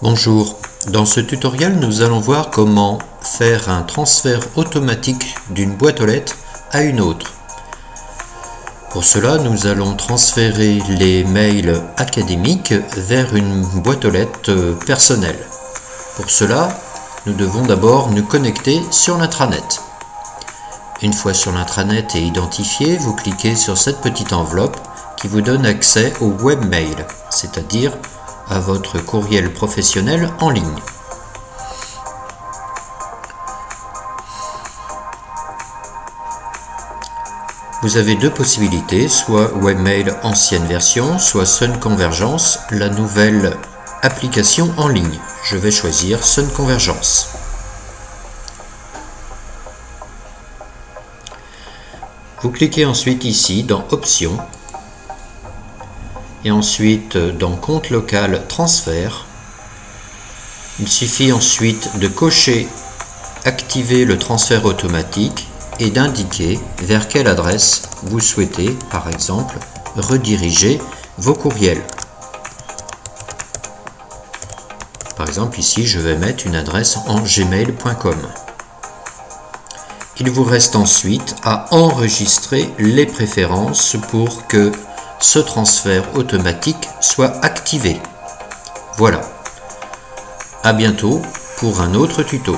Bonjour, dans ce tutoriel nous allons voir comment faire un transfert automatique d'une boîte aux lettres à une autre. Pour cela nous allons transférer les mails académiques vers une boîte aux lettres personnelle. Pour cela nous devons d'abord nous connecter sur l'intranet. Une fois sur l'intranet et identifié, vous cliquez sur cette petite enveloppe qui vous donne accès au webmail, c'est-à-dire à votre courriel professionnel en ligne. Vous avez deux possibilités, soit Webmail ancienne version, soit Sun Convergence, la nouvelle application en ligne. Je vais choisir Sun Convergence. Vous cliquez ensuite ici dans Options et ensuite dans compte local transfert. Il suffit ensuite de cocher activer le transfert automatique et d'indiquer vers quelle adresse vous souhaitez par exemple rediriger vos courriels. Par exemple ici je vais mettre une adresse en gmail.com. Il vous reste ensuite à enregistrer les préférences pour que ce transfert automatique soit activé. Voilà. À bientôt pour un autre tuto.